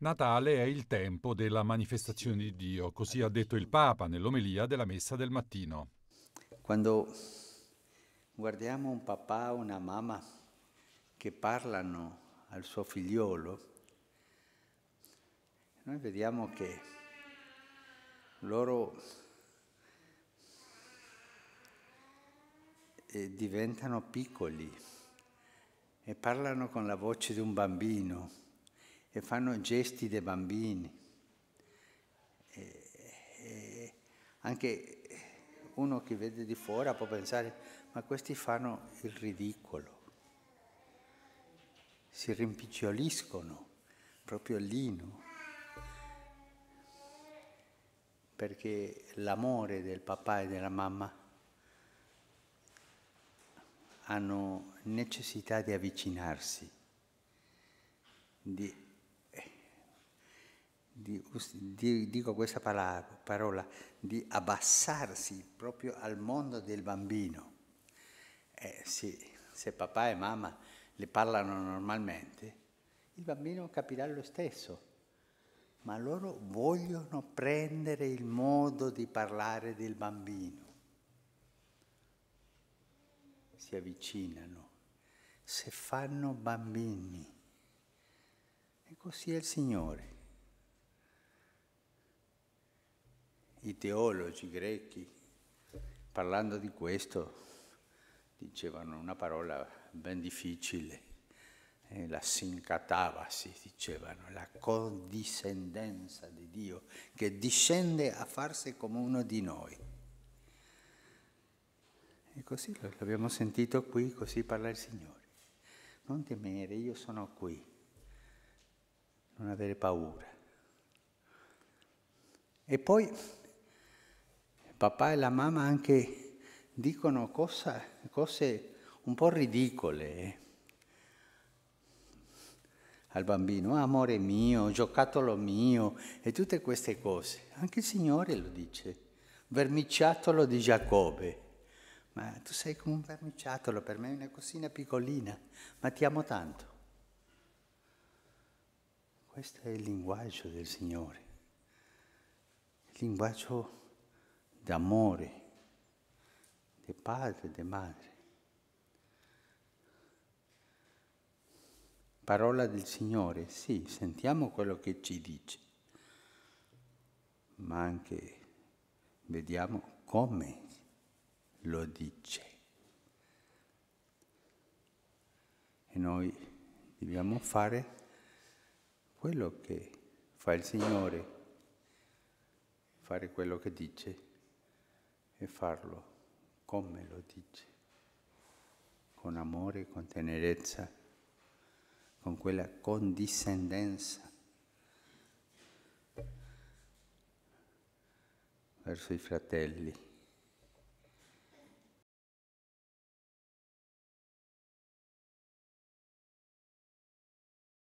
Natale è il tempo della manifestazione di Dio, così ha detto il Papa nell'omelia della messa del mattino. Quando guardiamo un papà o una mamma che parlano al suo figliolo, noi vediamo che loro eh, diventano piccoli e parlano con la voce di un bambino e fanno gesti dei bambini. E, e anche uno che vede di fuori può pensare, ma questi fanno il ridicolo, si rimpiccioliscono proprio lì, no? perché l'amore del papà e della mamma hanno necessità di avvicinarsi, di di, di, dico questa parola, parola, di abbassarsi proprio al mondo del bambino. Eh, sì, se papà e mamma le parlano normalmente, il bambino capirà lo stesso, ma loro vogliono prendere il modo di parlare del bambino. Si avvicinano, se fanno bambini. E così è il Signore. I teologi grechi, parlando di questo, dicevano una parola ben difficile, eh, la sincatavasi, dicevano, la condiscendenza di Dio, che discende a farsi come uno di noi. E così l'abbiamo sentito qui, così parla il Signore. Non temere, io sono qui, non avere paura. E poi papà e la mamma anche dicono cosa, cose un po' ridicole eh. al bambino, amore mio, giocattolo mio e tutte queste cose. Anche il Signore lo dice, vermiciattolo di Giacobbe. Ma tu sei come un vermiciattolo, per me è una cosina piccolina, ma ti amo tanto. Questo è il linguaggio del Signore, il linguaggio d'amore, di padre di madre. Parola del Signore, sì, sentiamo quello che ci dice, ma anche vediamo come lo dice. E noi dobbiamo fare quello che fa il Signore, fare quello che dice e farlo come lo dice, con amore, con tenerezza, con quella condiscendenza verso i fratelli.